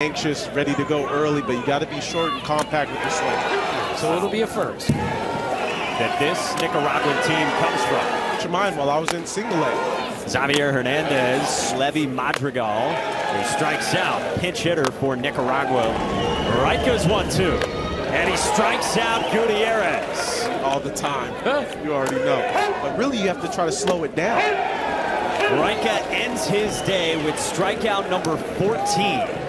anxious, ready to go early, but you got to be short and compact with the swing. So it'll be a first. That this Nicaraguan team comes from. Put your mind while I was in single A. Xavier Hernandez, Levy Madrigal, who strikes out, pinch hitter for Nicaragua. Right goes one, two. And he strikes out Gutierrez. all the time. You already know. But really, you have to try to slow it down. Rika ends his day with strikeout number 14.